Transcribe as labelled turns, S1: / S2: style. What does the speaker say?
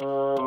S1: Uh,